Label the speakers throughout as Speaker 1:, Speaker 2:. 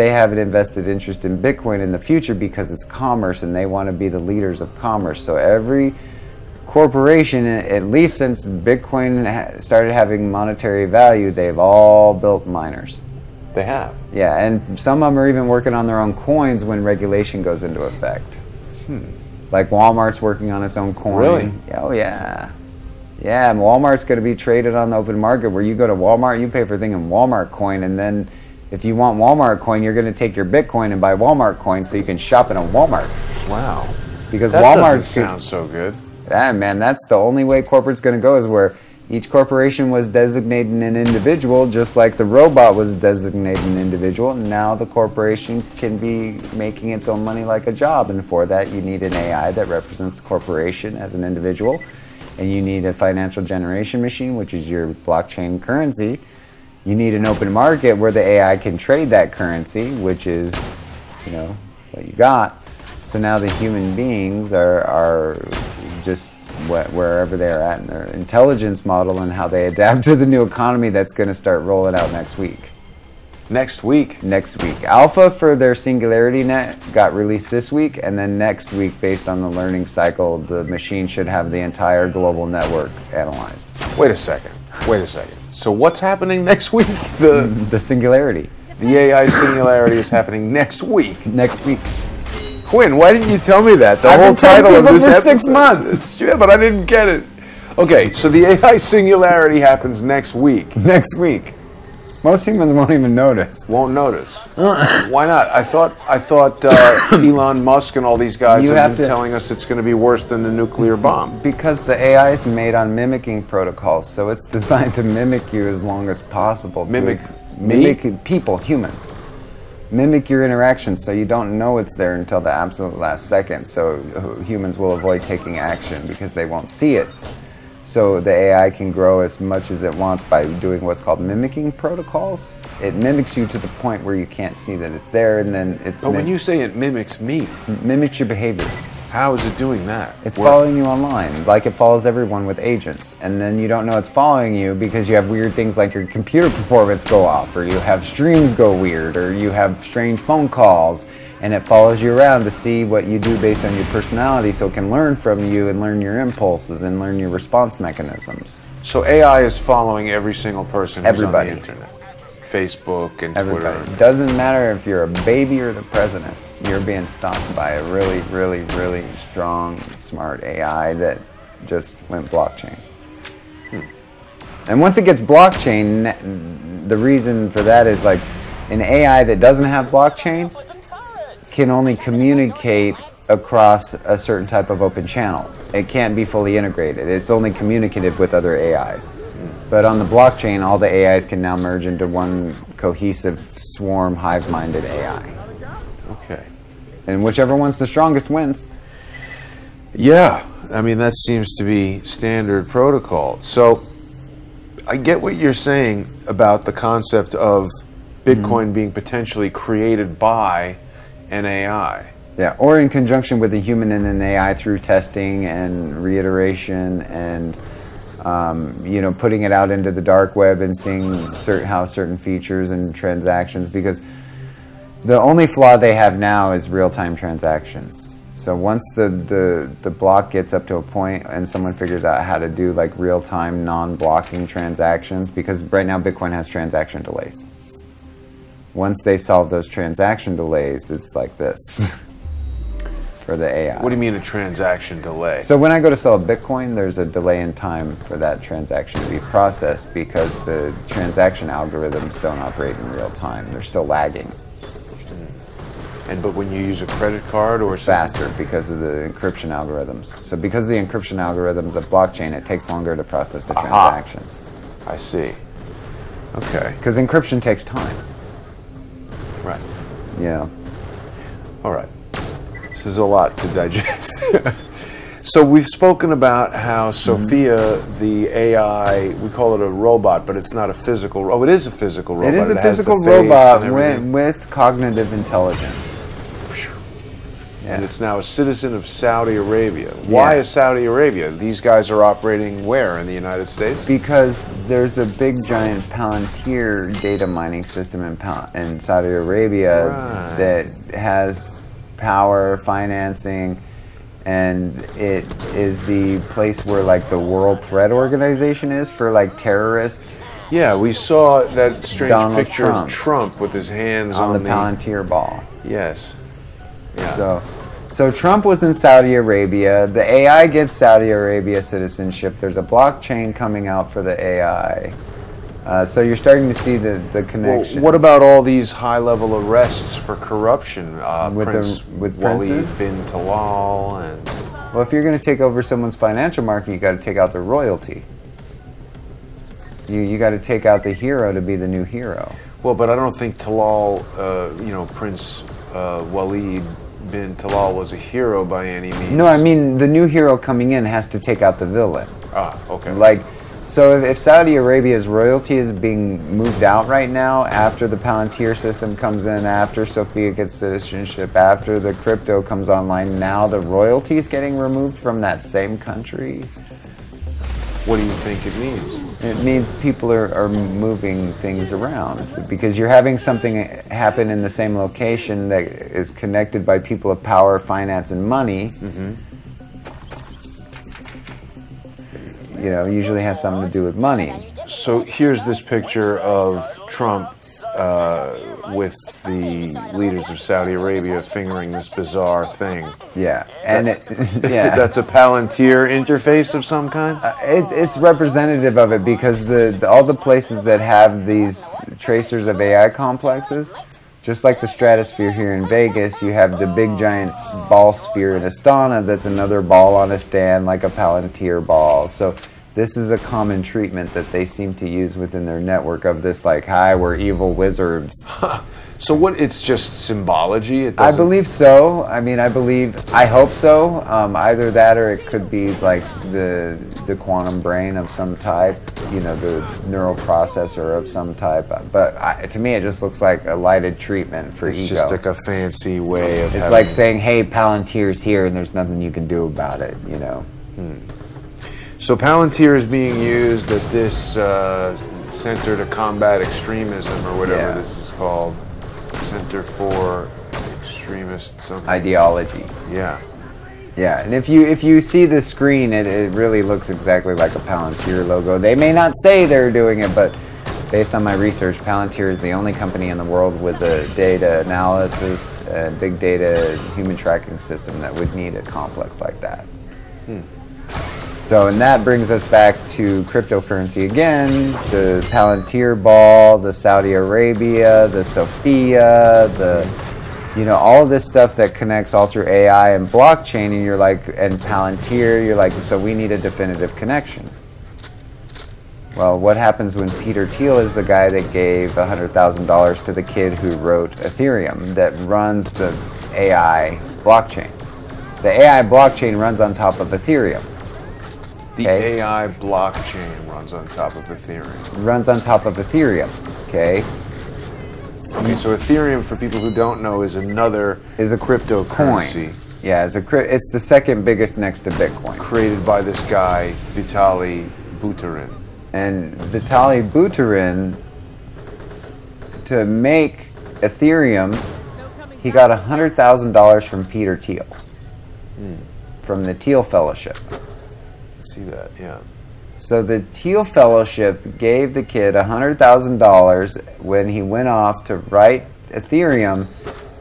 Speaker 1: they have an invested interest in Bitcoin in the future because it's commerce and they want to be the leaders of commerce. So every corporation, at least since Bitcoin started having monetary value, they've all built miners.
Speaker 2: They have.
Speaker 1: Yeah, and some of them are even working on their own coins when regulation goes into effect.
Speaker 2: Hmm.
Speaker 1: Like Walmart's working on its own coin.
Speaker 2: Really?
Speaker 1: Oh yeah. Yeah, and Walmart's going to be traded on the open market where you go to Walmart, you pay for a thing in Walmart coin, and then if you want Walmart coin, you're going to take your Bitcoin and buy Walmart coin so you can shop in a Walmart.
Speaker 2: Wow.
Speaker 1: Because
Speaker 2: That
Speaker 1: Walmart
Speaker 2: doesn't so good.
Speaker 1: Yeah, man, that's the only way corporate's going to go is where each corporation was designating an individual, just like the robot was designating an individual. Now the corporation can be making its own money like a job, and for that you need an AI that represents the corporation as an individual, and you need a financial generation machine, which is your blockchain currency. You need an open market where the AI can trade that currency, which is, you know, what you got. So now the human beings are, are just wh- wherever they're at in their intelligence model and how they adapt to the new economy that's going to start rolling out next week.
Speaker 2: Next week.
Speaker 1: Next week. Alpha for their Singularity Net got released this week, and then next week, based on the learning cycle, the machine should have the entire global network analyzed.
Speaker 2: Wait a second. Wait a second. So what's happening next week? The
Speaker 1: The Singularity.
Speaker 2: the AI singularity is happening next week.
Speaker 1: Next week.
Speaker 2: Quinn, why didn't you tell me that? The
Speaker 1: I've
Speaker 2: whole
Speaker 1: been
Speaker 2: title of this
Speaker 1: for
Speaker 2: episode.
Speaker 1: six months.
Speaker 2: Yeah, but I didn't get it. Okay, so the AI singularity happens next week.
Speaker 1: Next week. Most humans won't even notice.
Speaker 2: Won't notice. Why not? I thought I thought uh, Elon Musk and all these guys
Speaker 1: You
Speaker 2: have
Speaker 1: have
Speaker 2: been
Speaker 1: to-
Speaker 2: telling us it's going to be worse than a nuclear bomb.
Speaker 1: Because the AI is made on mimicking protocols, so it's designed to mimic you as long as possible. to-
Speaker 2: Mimic me?
Speaker 1: mimic people, humans. Mimic your interactions, so you don't know it's there until the absolute last second. So uh, humans will avoid taking action because they won't see it. So the AI can grow as much as it wants by doing what's called mimicking protocols. It mimics you to the point where you can't see that it's there, and then it
Speaker 2: But when you say it mimics me,
Speaker 1: mimics your behavior.
Speaker 2: how is it doing that?
Speaker 1: It's
Speaker 2: Where-
Speaker 1: following you online, like it follows everyone with agents. And then you don't know it's following you because you have weird things like your computer performance go off, or you have streams go weird, or you have strange phone calls. And it follows you around to see what you do based on your personality so it can learn from you and learn your impulses and learn your response mechanisms.
Speaker 2: So AI is following every single person who's
Speaker 1: Everybody.
Speaker 2: on the internet. Facebook and
Speaker 1: Everybody.
Speaker 2: Twitter.
Speaker 1: Doesn't matter if you're a baby or the president. You're being stalked by a really, really, really strong, smart AI that just went blockchain. Hmm. And once it gets blockchain, the reason for that is like an AI that doesn't have blockchain can only communicate across a certain type of open channel. It can't be fully integrated. It's only communicative with other AIs. But on the blockchain, all the AIs can now merge into one cohesive swarm, hive-minded AI.
Speaker 2: Okay.
Speaker 1: And whichever one's the strongest wins.
Speaker 2: Yeah, I mean that seems to be standard protocol. So I get what you're saying about the concept of Bitcoin mm-hmm. being potentially created by an AI.
Speaker 1: Yeah, or in conjunction with a human and an AI through testing and reiteration and um, you know putting it out into the dark web and seeing how certain features and transactions because the only flaw they have now is real-time transactions. So once the, the, the block gets up to a point and someone figures out how to do like real-time non-blocking transactions because right now Bitcoin has transaction delays. Once they solve those transaction delays, it's like this for the AI.
Speaker 2: What do you mean a transaction delay?
Speaker 1: So when I go to sell a Bitcoin, there's a delay in time for that transaction to be processed because the transaction algorithms don't operate in real time. They're still lagging. Hmm.
Speaker 2: and but when you use a credit card or
Speaker 1: It's faster because of the encryption algorithms. So because of the encryption algorithms of blockchain, it takes longer to process the
Speaker 2: Aha.
Speaker 1: transaction.
Speaker 2: I see. Okay.
Speaker 1: Because encryption takes time. Yeah.
Speaker 2: All right. This is a lot to digest. so we've spoken about how mm-hmm. Sophia, the AI, we call it a robot, but it's not a physical. Oh, it is a physical robot.
Speaker 1: It is a
Speaker 2: the
Speaker 1: physical robot with cognitive intelligence.
Speaker 2: And it's now a citizen of Saudi Arabia. Why
Speaker 1: Yeah.
Speaker 2: is Saudi Arabia? These guys are operating where in the United States?
Speaker 1: Because there's a big giant Palantir data mining system in, Pal- in Saudi Arabia
Speaker 2: Right.
Speaker 1: that has power, financing, and it is the place where like the World Threat Organization is for like terrorists
Speaker 2: Yeah, we saw that strange
Speaker 1: Donald
Speaker 2: picture
Speaker 1: Trump.
Speaker 2: of Trump with his hands
Speaker 1: on,
Speaker 2: on,
Speaker 1: the Palantir ball.
Speaker 2: Yes. Yeah.
Speaker 1: So, so Trump was in Saudi Arabia. The AI gets Saudi Arabia citizenship. There's a blockchain coming out for the AI. Uh, so you're starting to see the, the
Speaker 2: Well,
Speaker 1: connection.
Speaker 2: what about all these high-level arrests for corruption? Uh,
Speaker 1: With the-
Speaker 2: Prince
Speaker 1: with
Speaker 2: Walid bin Talal and
Speaker 1: Well, if you're going to take over someone's financial market, you got to take out their royalty. You you got to take out the hero to be the new hero.
Speaker 2: well, but I don't think Talal, uh, you know, Prince uh, Walid bin Talal was a hero by any means.
Speaker 1: No, I mean the new hero coming in has to take out the villain.
Speaker 2: ah, okay.
Speaker 1: Like, so if, if Saudi Arabia's royalty is being moved out right now, after the Palantir system comes in, after Sophia gets citizenship, after the crypto comes online, now the royalty is getting removed from that same country.
Speaker 2: What do you think it means?
Speaker 1: It means people are, are moving things around because you're having something happen in the same location that is connected by people of power, finance, and money. You know, usually has something to do with money.
Speaker 2: So here's this picture of Trump uh, with the leaders of Saudi Arabia fingering this bizarre thing.
Speaker 1: Yeah, and it, yeah,
Speaker 2: That's a Palantir interface of some kind?
Speaker 1: it, it's representative of it because the, the all the places that have these tracers of AI complexes, just like the stratosphere here in Vegas, you have the big giant ball sphere in Astana. That's another ball on a stand, like a Palantir ball. So. This is a common treatment that they seem to use within their network of this, like, hi, we're evil wizards.
Speaker 2: So what? It's just symbology. It
Speaker 1: I believe so. I mean, I believe, I hope so. Um, either that, or it could be like the the quantum brain of some type. You know, the neural processor of some type. But I, to me, it just looks like a lighted treatment for
Speaker 2: It's
Speaker 1: ego.
Speaker 2: just like a fancy way of.
Speaker 1: it's
Speaker 2: having-
Speaker 1: like saying, "Hey, Palantir's here, and there's nothing you can do about it." You know.
Speaker 2: So Palantir is being used at this uh, Center to Combat Extremism, or whatever
Speaker 1: Yeah.
Speaker 2: this is called, Center for Extremist something.
Speaker 1: Ideology.
Speaker 2: Yeah.
Speaker 1: Yeah, and if you if you see the screen, it, it really looks exactly like a Palantir logo. They may not say they're doing it, but based on my research, Palantir is the only company in the world with a data analysis, uh, big data human tracking system that would need a complex like that. So, and that brings us back to cryptocurrency again. The Palantir ball, the Saudi Arabia, the Sophia, the you know all this stuff that connects all through AI and blockchain, and you're like, and Palantir, you're like, so we need a definitive connection. Well, what happens when Peter Thiel is the guy that gave $100,000 to the kid who wrote Ethereum that runs the AI blockchain? The AI blockchain runs on top of Ethereum.
Speaker 2: The
Speaker 1: Okay.
Speaker 2: AI blockchain runs on top of Ethereum.
Speaker 1: runs on top of Ethereum. Okay,
Speaker 2: Okay, so Ethereum, for people who don't know, is another
Speaker 1: is a
Speaker 2: cryptocurrency
Speaker 1: coin. Yeah, it's a it's the second biggest next to Bitcoin.
Speaker 2: created by this guy Vitaly Buterin.
Speaker 1: And Vitaly Buterin, to make Ethereum, he got hundred thousand dollars from Peter Thiel, hmm. from the Thiel Fellowship.
Speaker 2: See that? Yeah.
Speaker 1: So the Thiel Fellowship gave the kid $100,000 when he went off to write Ethereum.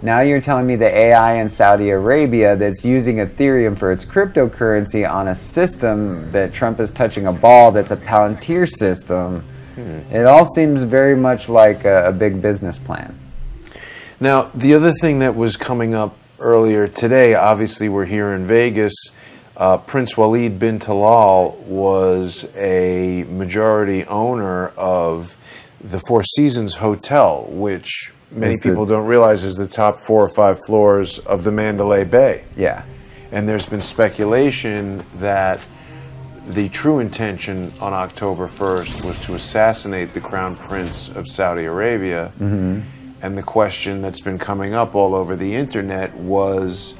Speaker 1: Now you're telling me the AI in Saudi Arabia that's using Ethereum for its cryptocurrency on a system that Trump is touching a ball that's a Palantir system. Hmm. It all seems very much like a, a big business plan.
Speaker 2: Now, the other thing that was coming up earlier today, obviously, we're here in Vegas. Uh, Prince Walid bin Talal was a majority owner of the Four Seasons Hotel, which many
Speaker 1: the-
Speaker 2: people don't realize is the top four or five floors of the Mandalay Bay.
Speaker 1: Yeah.
Speaker 2: And there's been speculation that the true intention on October 1st was to assassinate the Crown Prince of Saudi Arabia. And the question that's been coming up all over the internet was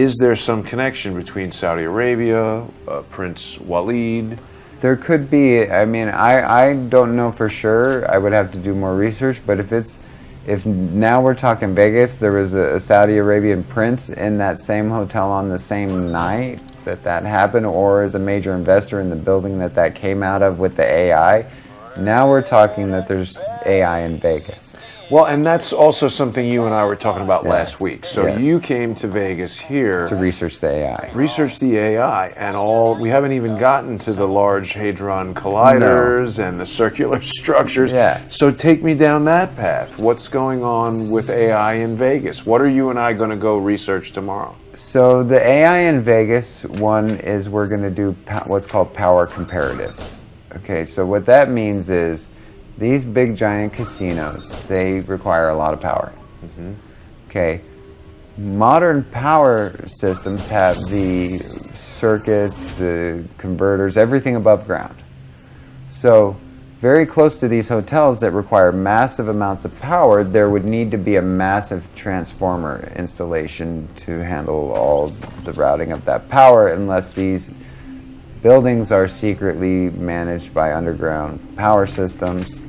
Speaker 2: is there some connection between Saudi Arabia, uh, Prince Walid?
Speaker 1: There could be. I mean, I, I don't know for sure. I would have to do more research. But if it's if now we're talking Vegas, there was a, a Saudi Arabian prince in that same hotel on the same night that that happened, or as a major investor in the building that that came out of with the AI. Now we're talking that there's AI in Vegas.
Speaker 2: Well, and that's also something you and I were talking about
Speaker 1: Yes.
Speaker 2: last week. So
Speaker 1: Yes.
Speaker 2: you came to Vegas here
Speaker 1: to research the AI.
Speaker 2: research the AI and all. We haven't even gotten to the large hadron colliders and the circular structures.
Speaker 1: Yeah.
Speaker 2: So take me down that path. What's going on with AI in Vegas? What are you and I going to go research tomorrow?
Speaker 1: So the AI in Vegas one is we're going to do what's called power comparatives. Okay, so what that means is these big giant casinos they require a lot of power. Mm-hmm. Okay, modern power systems have the circuits, the converters, everything above ground. So, very close to these hotels that require massive amounts of power, there would need to be a massive transformer installation to handle all the routing of that power, unless these buildings are secretly managed by underground power systems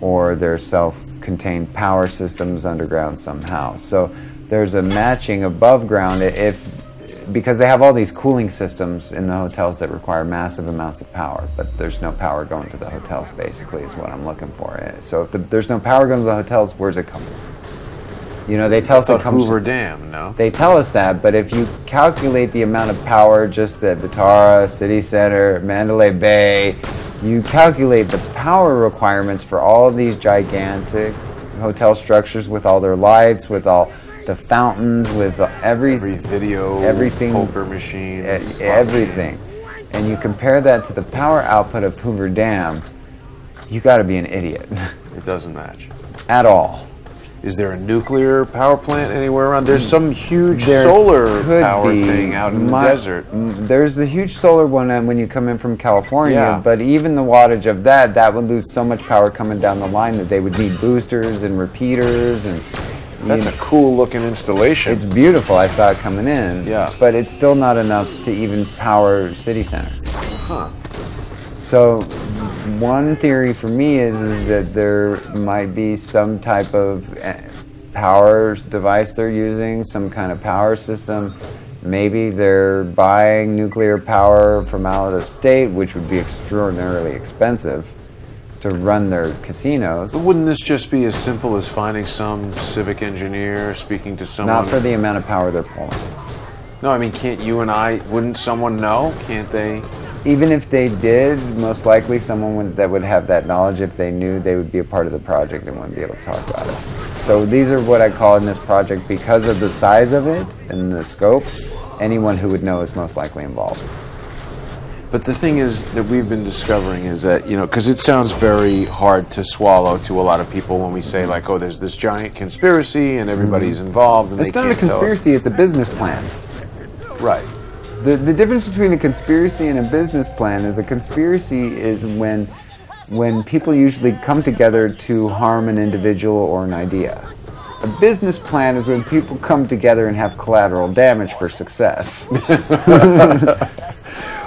Speaker 1: or they're self contained power systems underground somehow. So, there's a matching above ground if because they have all these cooling systems in the hotels that require massive amounts of power, but there's no power going to the hotels. Basically, is what I'm looking for. Eh, So if the, there's no power going to the hotels, where's it coming? You know, they tell us it comes.
Speaker 2: Hoover Dam, no?
Speaker 1: They tell us that, but if you calculate the amount of power just at Vdara, City Center, Mandalay Bay, you calculate the power requirements for all of these gigantic hotel structures with all their lights, with all the fountains, with every,
Speaker 2: Every video,
Speaker 1: Everything-
Speaker 2: poker machine,
Speaker 1: e- everything, and you compare that to the power output of Hoover Dam, you got to be an idiot.
Speaker 2: It doesn't match.
Speaker 1: at all.
Speaker 2: Is there a nuclear power plant anywhere around? There's some huge
Speaker 1: There
Speaker 2: solar power
Speaker 1: be.
Speaker 2: thing out in
Speaker 1: My-
Speaker 2: the desert.
Speaker 1: There's the huge solar one uh, when you come in from California,
Speaker 2: Yeah.
Speaker 1: but even the wattage of that, that would lose so much power coming down the line that they would need boosters and repeaters and. you
Speaker 2: That's a cool looking installation.
Speaker 1: it's beautiful. I saw it coming in.
Speaker 2: Yeah.
Speaker 1: But it's still not enough to even power city center.
Speaker 2: huh.
Speaker 1: So, one theory for me is, is that there might be some type of eh, power device they're using, some kind of power system. Maybe they're buying nuclear power from out of state, which would be extraordinarily expensive to run their casinos.
Speaker 2: But wouldn't this just be as simple as finding some civic engineer speaking to someone?
Speaker 1: Not for the amount of power they're pulling.
Speaker 2: No, I mean, can't you and I? Wouldn't someone know? Can't they?
Speaker 1: Even if they did, most likely someone would, that would have that knowledge, if they knew, they would be a part of the project and wouldn't be able to talk about it. So these are what I call in this project, because of the size of it and the scope, anyone who would know is most likely involved.
Speaker 2: But the thing is that we've been discovering is that you know, because it sounds very hard to swallow to a lot of people when we say like, oh, there's this giant conspiracy and everybody's mm-hmm. involved and
Speaker 1: It's
Speaker 2: they
Speaker 1: not a
Speaker 2: can't tell us.
Speaker 1: conspiracy, it's a business plan.
Speaker 2: Right.
Speaker 1: The, the difference between a conspiracy and a business plan is a conspiracy is when when people usually come together to harm an individual or an idea. A business plan is when people come together and have collateral damage for success.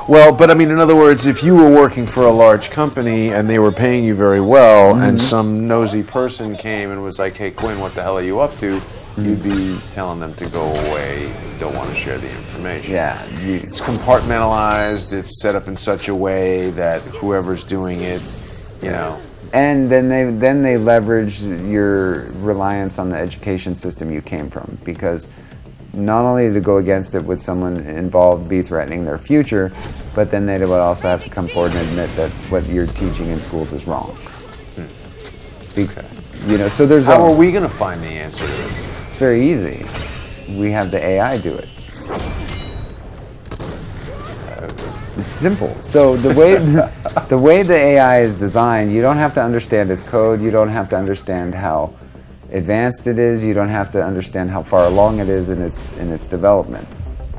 Speaker 2: Well, but I mean, in other words, if you were working for a large company and they were paying you very well,
Speaker 1: Mm-hmm.
Speaker 2: and some nosy person came and was like, "Hey, Quinn, what the hell are you up to?"
Speaker 1: Mm-hmm.
Speaker 2: You'd be telling them to go away. Don't want to share the information.
Speaker 1: yeah, you,
Speaker 2: It's compartmentalized. It's set up in such a way that whoever's doing it, you know.
Speaker 1: and then they then they leverage your reliance on the education system you came from because not only to go against it would someone involved be threatening their future, but then they would also have to come forward and admit that what you're teaching in schools is wrong. Hmm. Be- You know, so there's
Speaker 2: How
Speaker 1: a,
Speaker 2: are we going to find the answer to this?
Speaker 1: it's very easy. We have the AI do it. It's simple. So the way the way the AI is designed, you don't have to understand its code. You don't have to understand how advanced it is. You don't have to understand how far along it is in its in its development.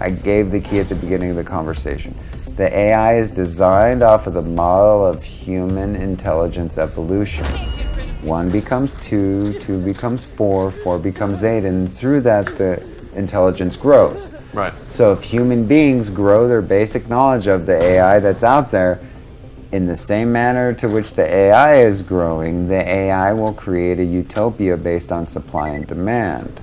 Speaker 1: I gave the key at the beginning of the conversation. The AI is designed off of the model of human intelligence evolution. One becomes two, two becomes four, four becomes eight, and through that, the intelligence grows.
Speaker 2: Right.
Speaker 1: So if human beings grow their basic knowledge of the AI that's out there in the same manner to which the AI is growing, the AI will create a utopia based on supply and demand.